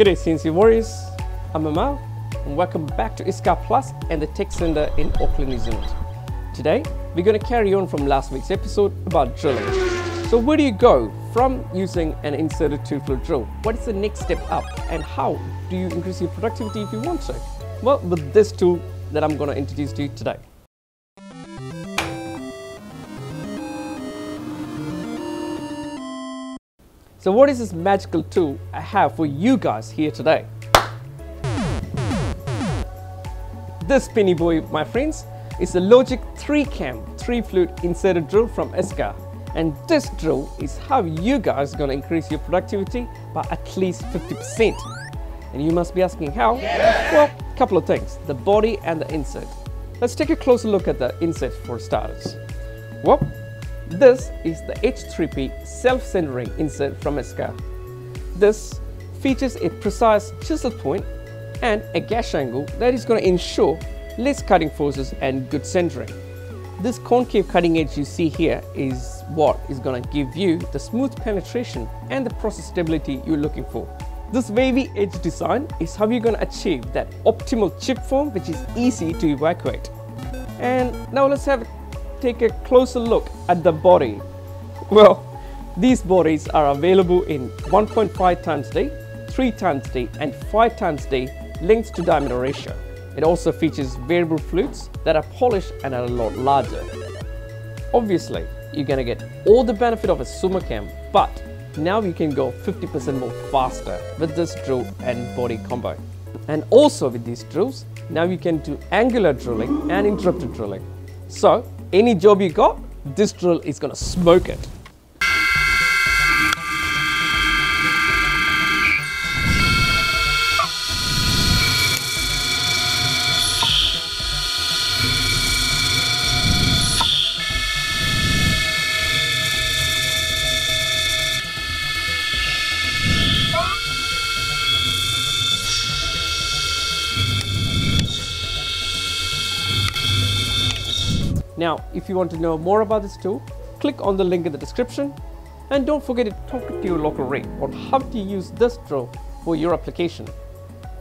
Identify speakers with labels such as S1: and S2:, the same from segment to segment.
S1: G'day CNC Warriors, I'm Amal and welcome back to ISCAR Plus and the Tech Center in Auckland, New Zealand. Today, we're going to carry on from last week's episode about drilling. So where do you go from using an inserted two-flute drill? What is the next step up and how do you increase your productivity if you want to? Well, with this tool that I'm going to introduce to you today. So what is this magical tool I have for you guys here today? This penny boy, my friends, is the Logic 3-cam 3-flute inserted drill from ISCAR. And this drill is how you guys are going to increase your productivity by at least 50%. And you must be asking how? Yeah. Well, a couple of things, the body and the insert. Let's take a closer look at the insert for starters. Well, this is the H3P self-centering insert from ISCAR. This features a precise chisel point and a gash angle that is going to ensure less cutting forces and good centering. This concave cutting edge you see here is what is going to give you the smooth penetration and the process stability you're looking for. This wavy edge design is how you're going to achieve that optimal chip form which is easy to evacuate. And now let's have take a closer look at the body. Well, these bodies are available in 1.5 times day, 3 times day and 5 times day length to diameter ratio. It also features variable flutes that are polished and are a lot larger. Obviously, you're to get all the benefit of a SUMOCHAM, but now you can go 50% more faster with this drill and body combo. And also with these drills, now you can do angular drilling and interrupted drilling. So any job you got, this drill is gonna smoke it. Now, if you want to know more about this tool, click on the link in the description and don't forget to talk to your local rig on how to use this drill for your application.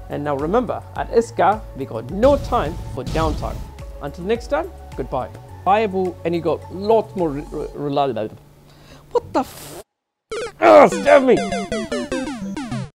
S1: And now remember, at ISCAR, we got no time for downtime. Until next time, goodbye. Viable and you got lots more reliable. What the f? Oh, stab me!